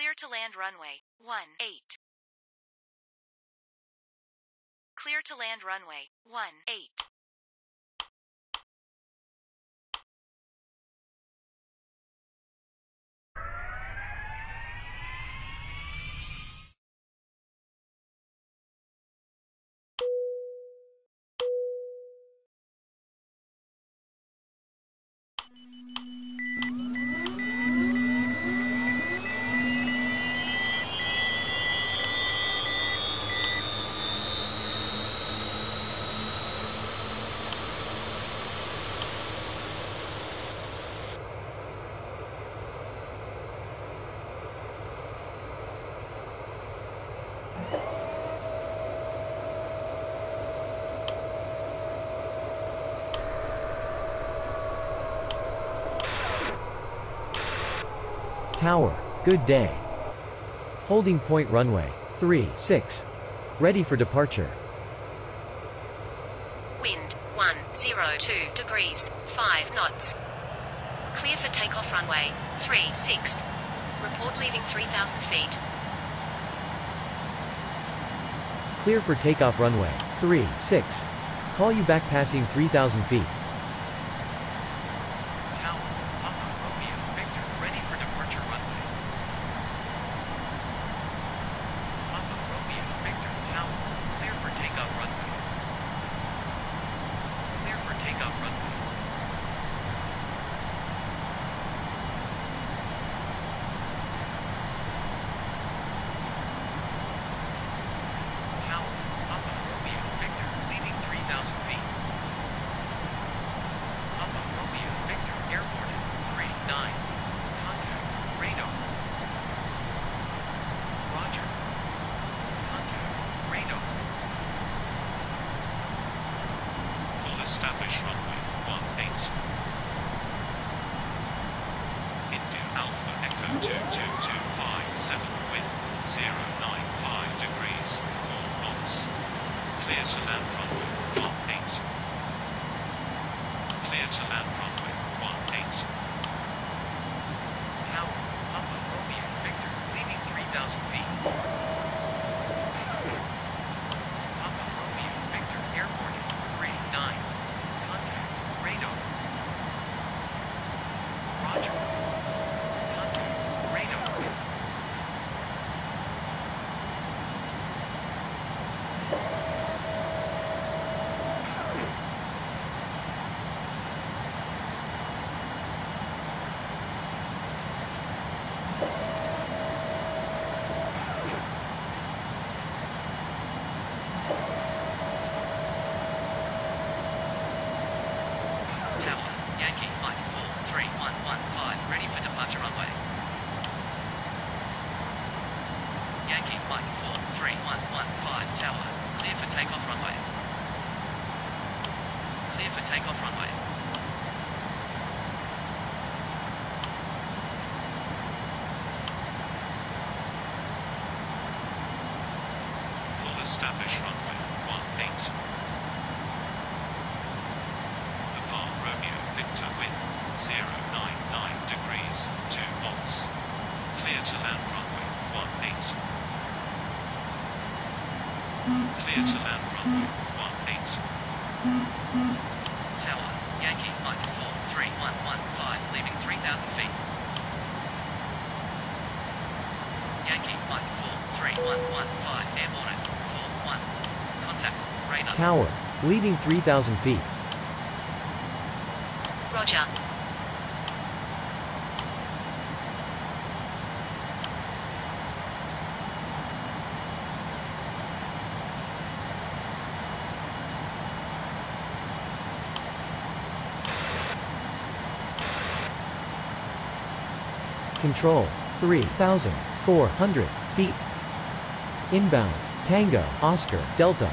Clear to land runway 18. Clear to land runway 18. Tower. Good day. Holding point runway. 3, 6. Ready for departure. Wind 102 degrees 5 knots. Clear for takeoff runway 3, 6. Report leaving 3,000 feet. Clear for takeoff runway. 3, 6. Call you back passing 3,000 feet. Tower. Leaving 3,000 feet. Roger. Control. 3,400 feet. Inbound. Tango, Oscar, Delta.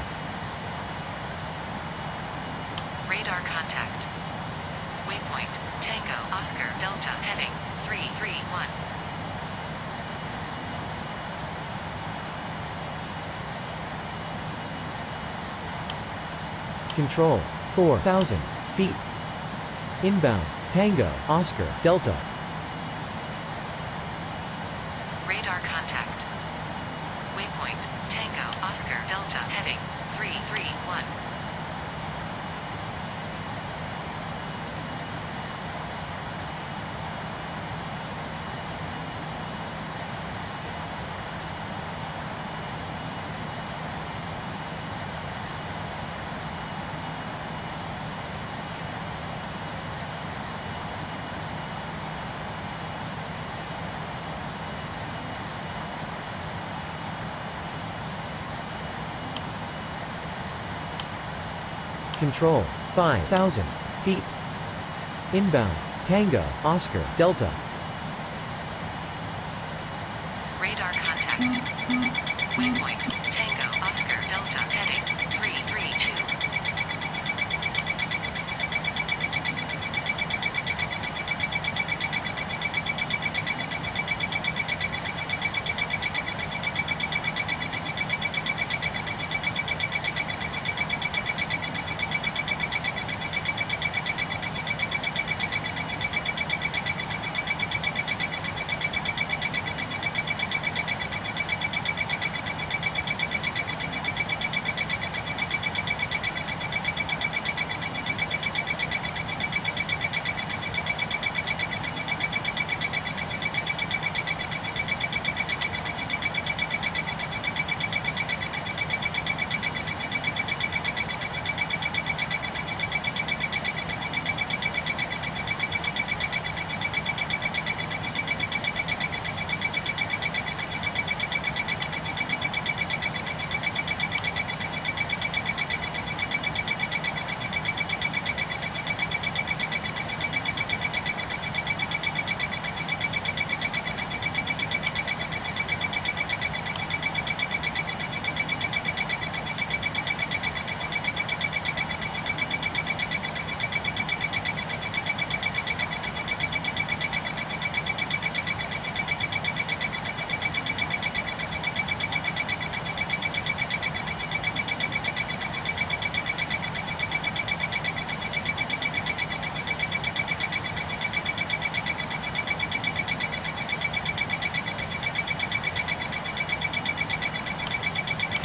Radar contact. Waypoint, Tango, Oscar, Delta, heading 331. Control. 4,000 feet. Inbound. Tango, Oscar, Delta. Radar contact. Waypoint, Tango, Oscar, Delta, heading 331. Control. 5,000 feet. Inbound. Tango, Oscar, Delta. Radar contact. Waypoint, Tango, Oscar, Delta, heading 332.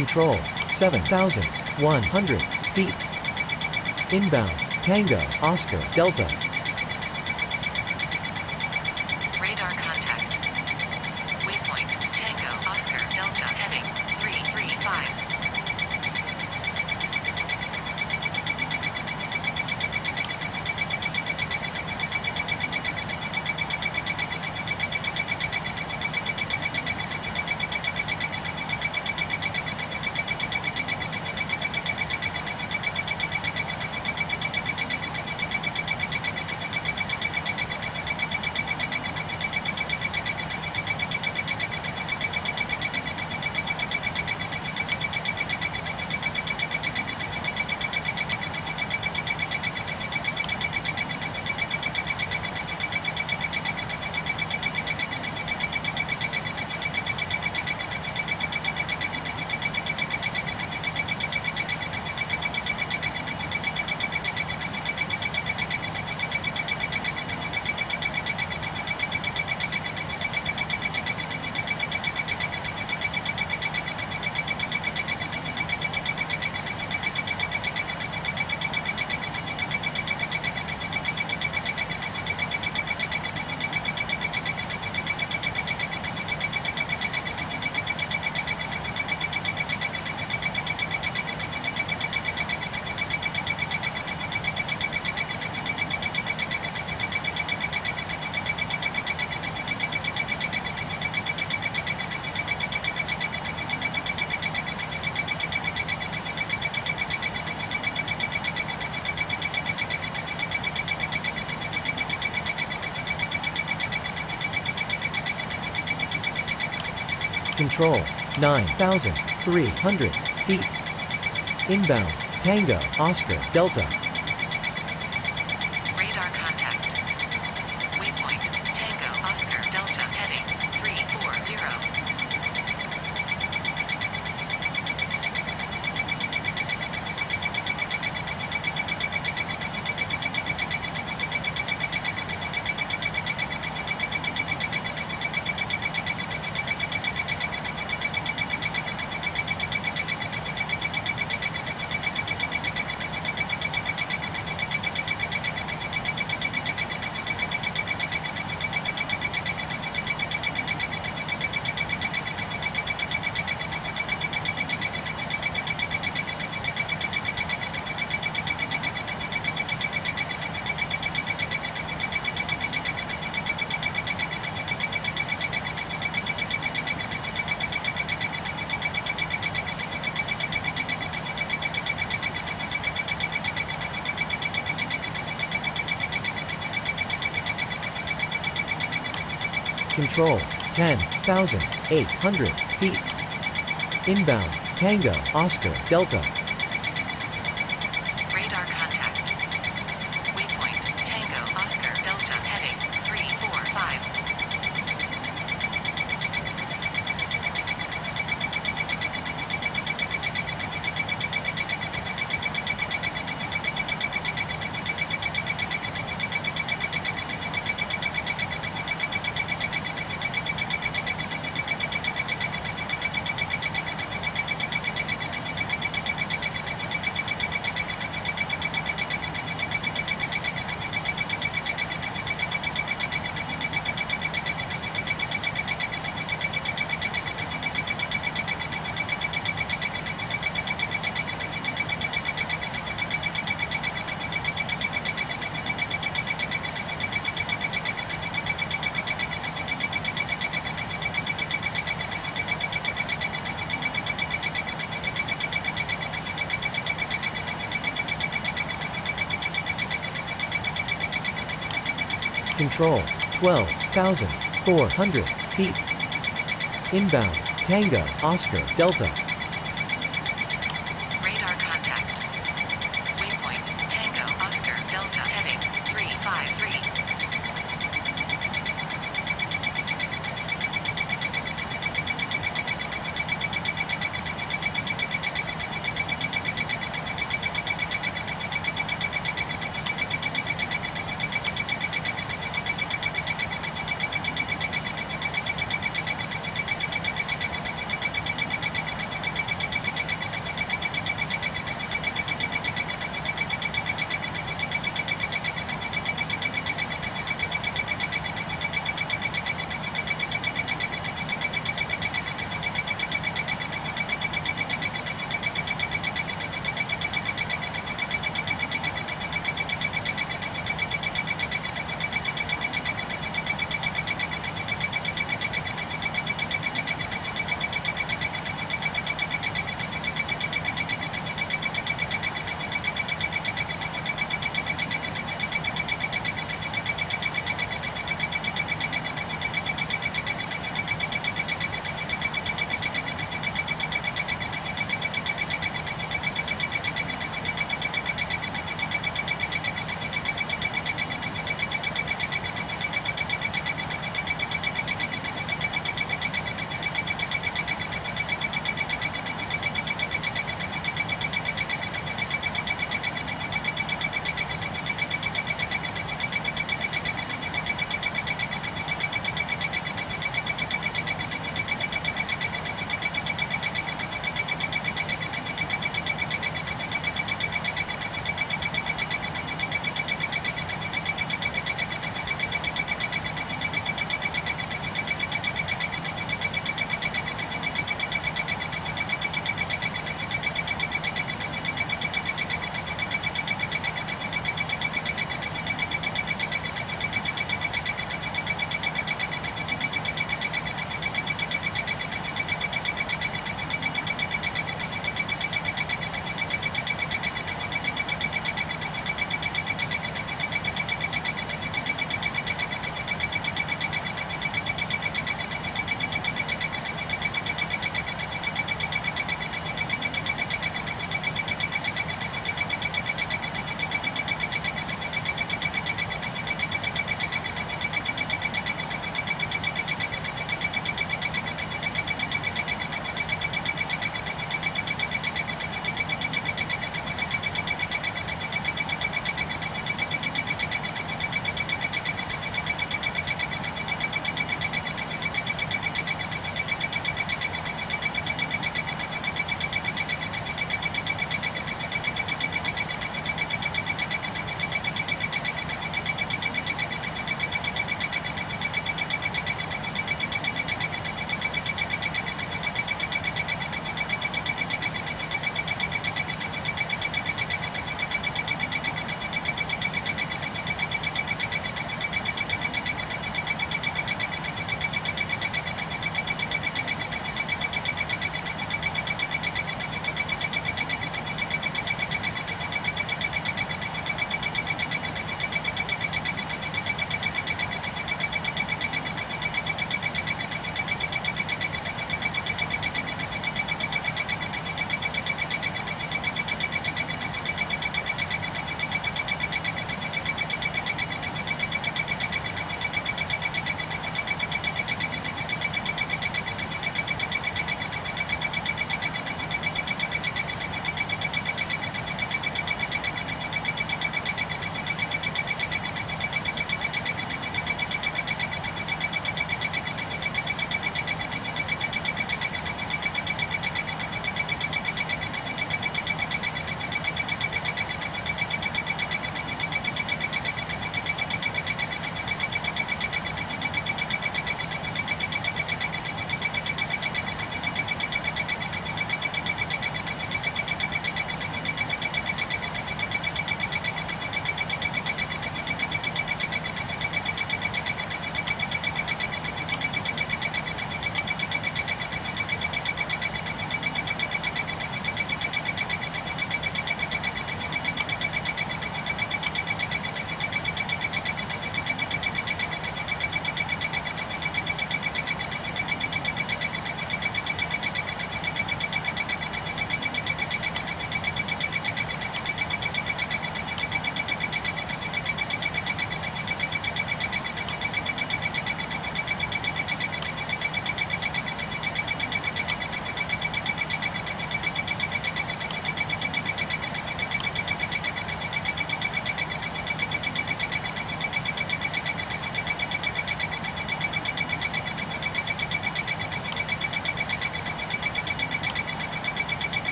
Control. 7,100 feet. Inbound. Tango, Oscar, Delta. Radar contact. Waypoint, Tango, Oscar, Delta, heading 335. Control. 9,300 feet. Inbound. Tango, Oscar, Delta. Radar contact. Waypoint, Tango, Oscar, Delta, heading 340. Control, 10,800 feet. Inbound, Tango, Oscar, Delta. Radar contact. Waypoint, Tango, Oscar, Delta, heading 345. Control, 12,400 feet. Inbound, Tango, Oscar, Delta.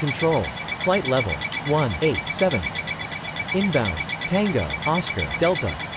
Control. Flight level 187. Inbound. Tango, Oscar, Delta.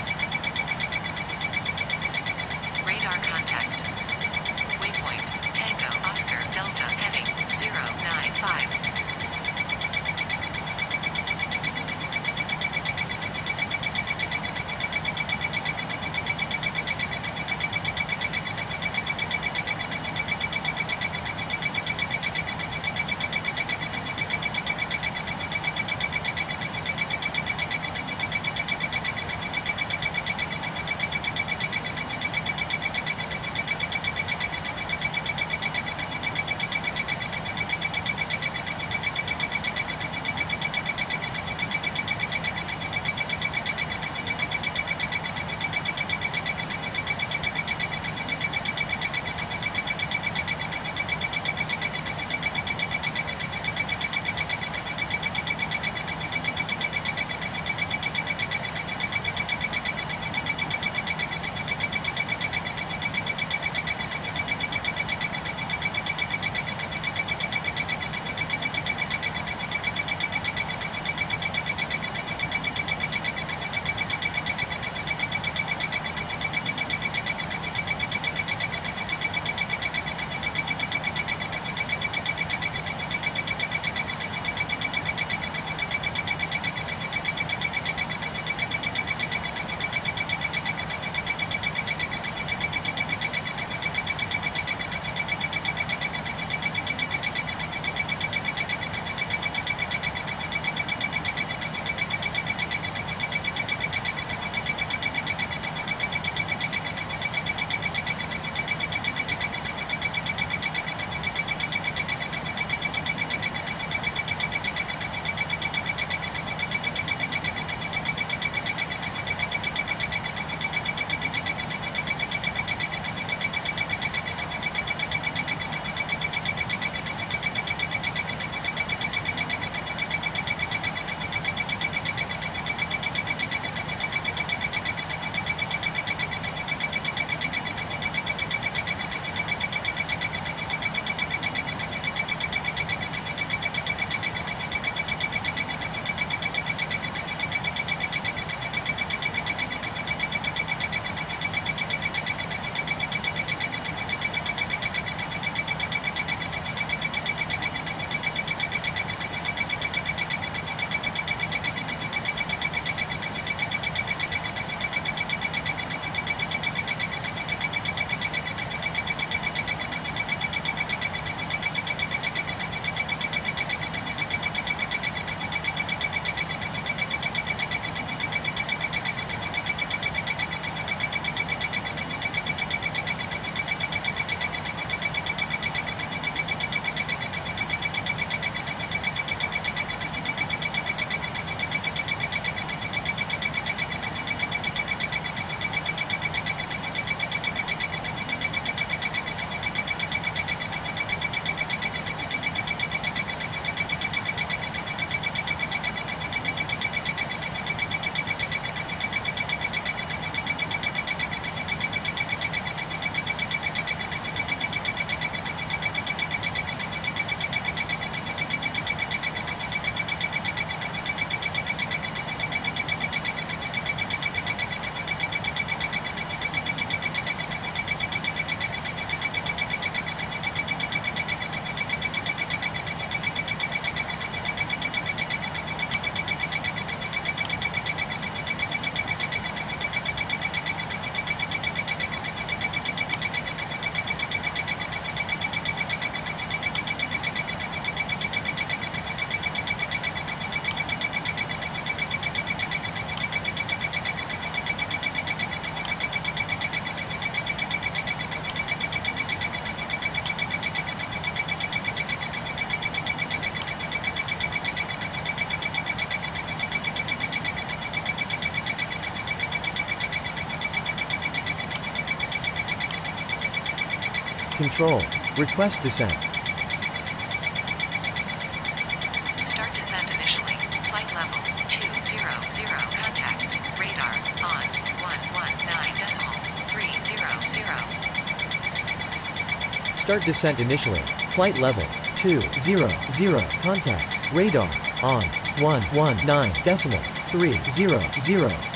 control. Request descent. Start descent initially. Flight level 200. Contact. Radar on 119.300. Start descent initially. Flight level 200. Contact. Radar on 119.300.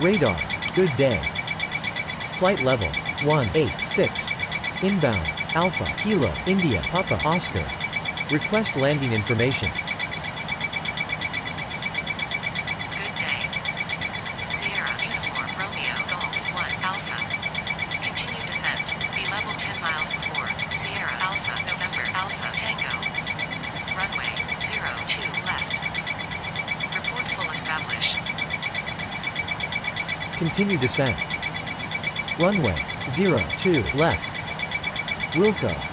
Radar. Good day. Flight level 186. Inbound. Alpha Kilo India Papa Oscar. Request landing information. Good day. Sierra Uniform Romeo Golf 1 Alpha. Continue descent. Be level 10 miles before. Sierra Alpha November Alpha Tango. Runway 02 left. Report full establish. Continue descent. Runway 02 left. Wilco.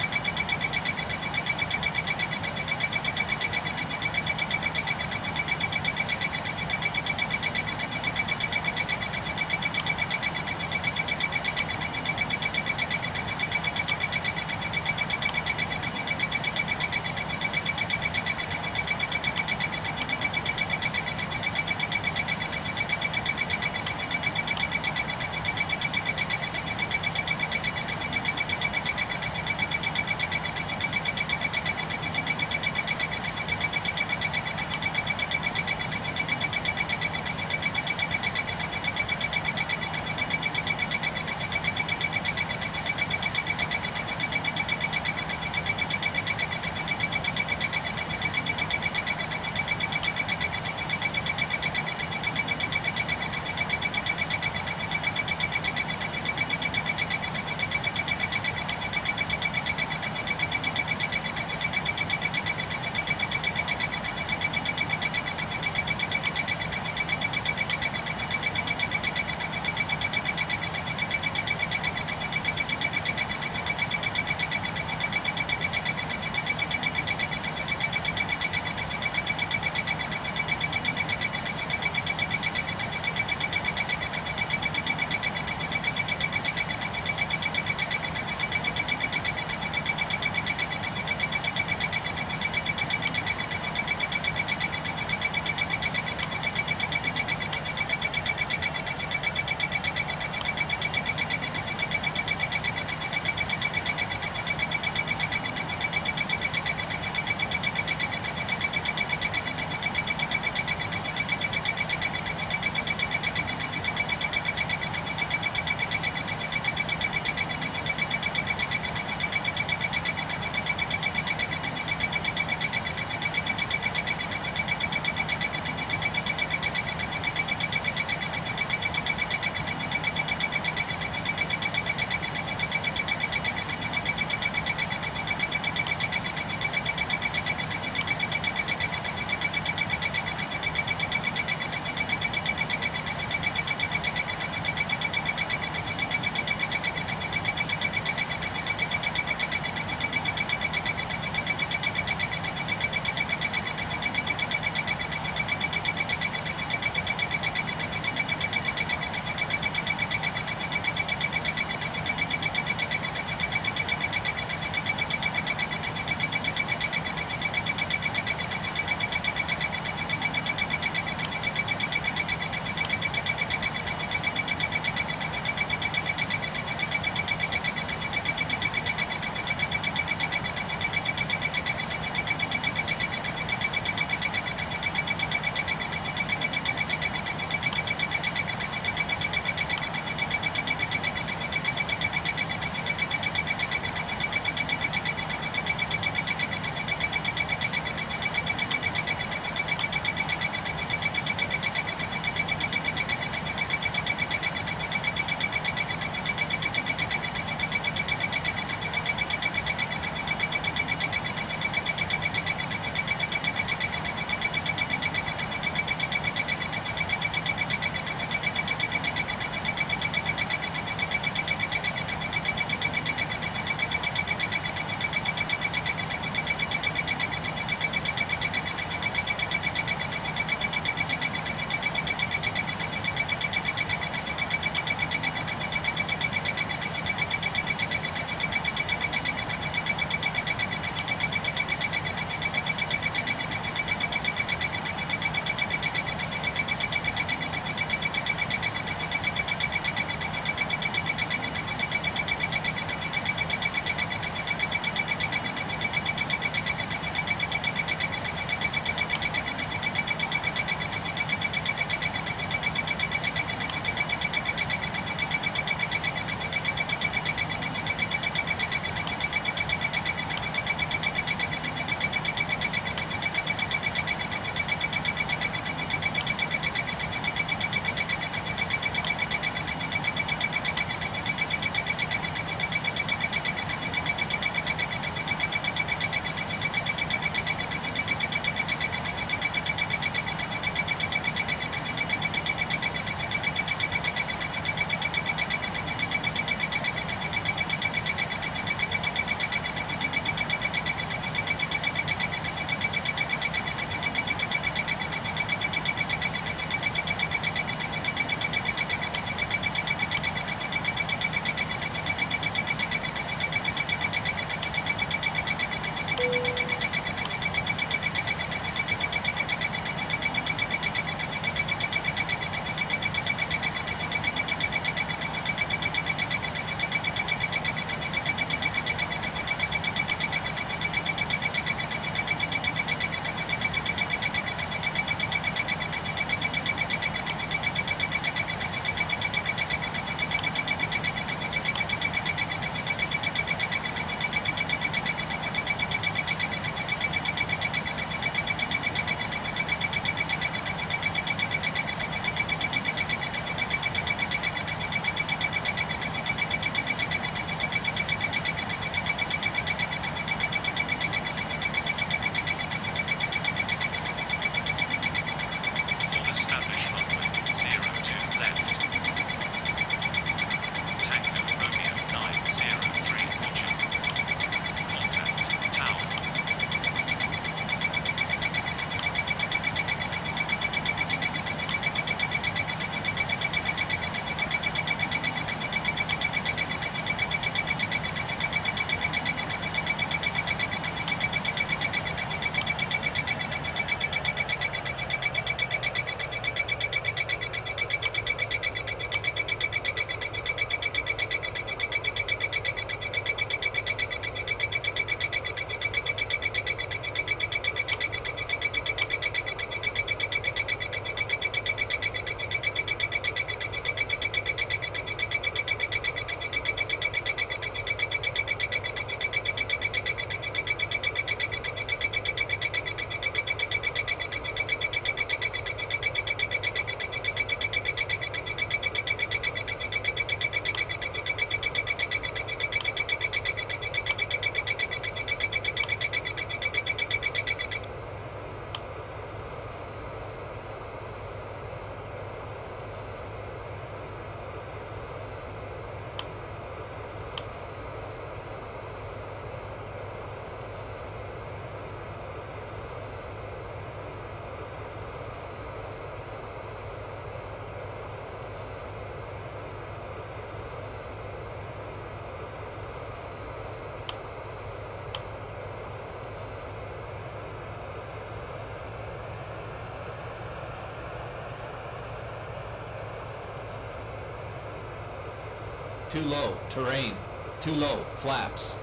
Too low, terrain. Too low, flaps.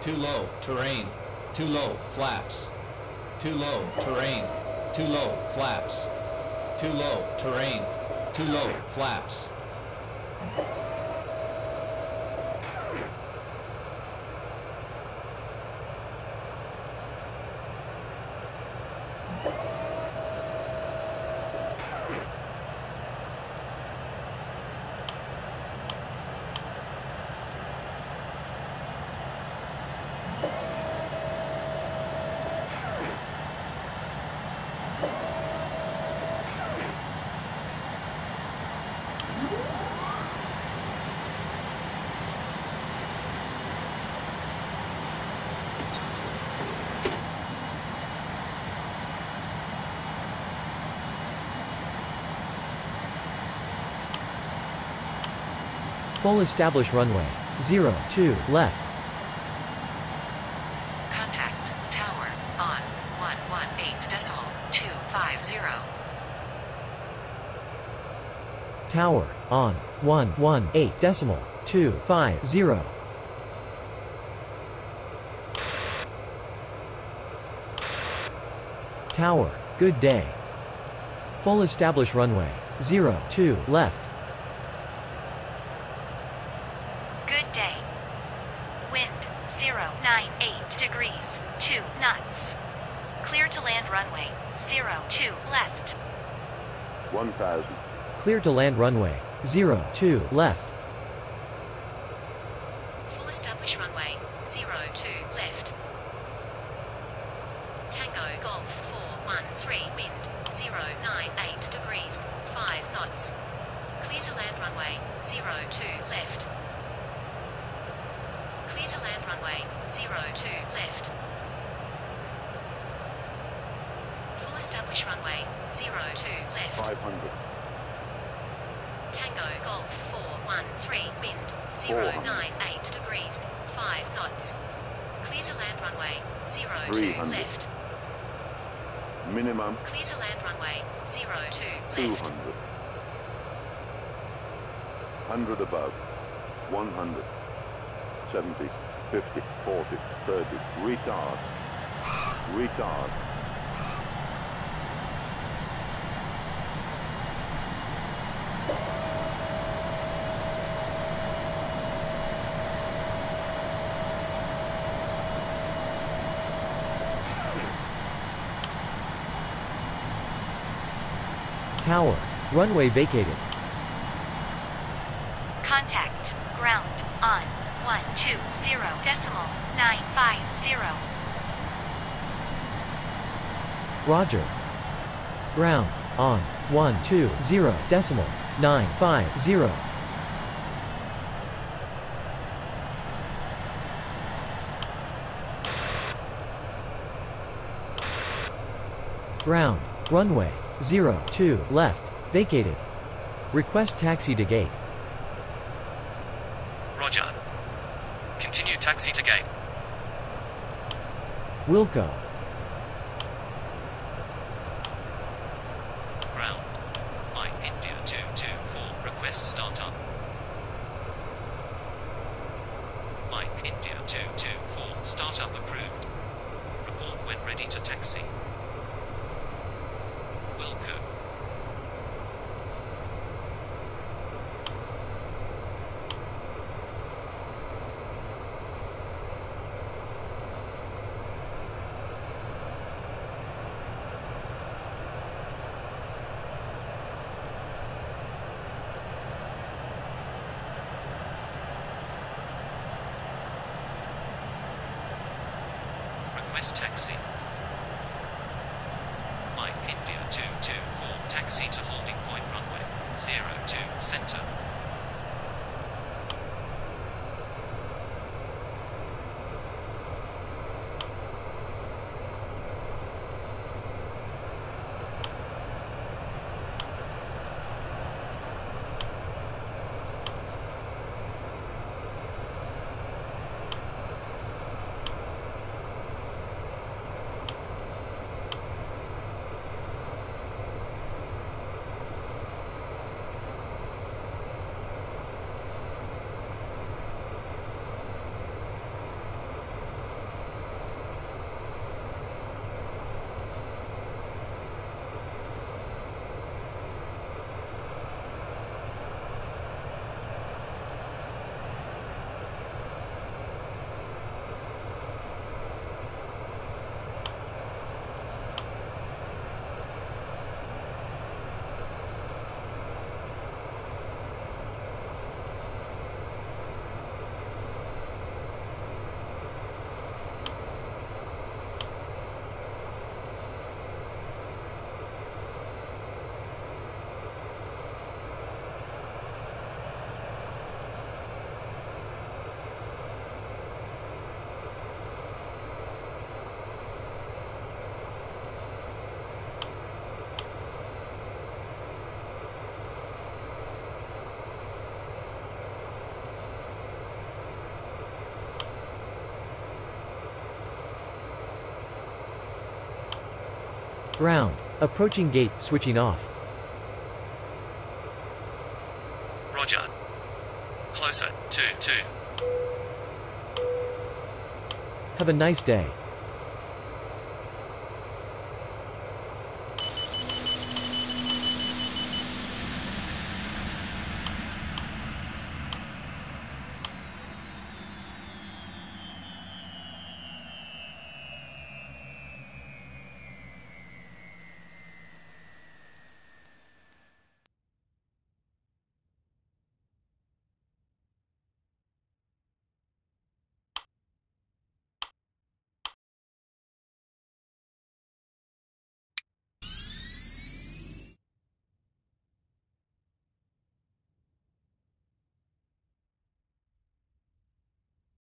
Too low, terrain. Too low, flaps. Too low, terrain. Too low, flaps. Too low, terrain. Too low, flaps. Full establish runway. 0, 2, left. Contact. Tower. On. 118 decimal 250. Tower. On. 118 decimal 250. Tower. Good day. Full establish runway. 0, 2, left. Good day. Wind 098 degrees 2 knots. Clear to land runway 02 left. 1000, Clear to land runway. 0, 2, left. Full establish runway 02 left. Tango Golf 413 wind 098 degrees 5 knots. Clear to land runway 02 left. Clear to land runway 02 left. Full establish runway 02 left. 500, Tango Golf 413 wind 098 degrees 5 knots. Clear to land runway 02 300. left. minimum Clear to land runway 02 left. 200, 100 above, 100, 70, 50, 40, 30, retard, retard, Tower. Runway vacated. Contact. Ground. On. 120 decimal 950. Roger. Ground. On. 120 decimal 950. Ground. Runway. 02 left. Vacated. Request taxi to gate. Roger. Continue taxi to gate. Wilco. Ground. Mike India 224. Request startup. Mike India 224. Startup approved. Report when ready to taxi. Wilco. Taxi. Mike India 224. Taxi to holding point runway. 02 center. Ground. Approaching gate, switching off. Roger. Closer. 2 2. Have a nice day.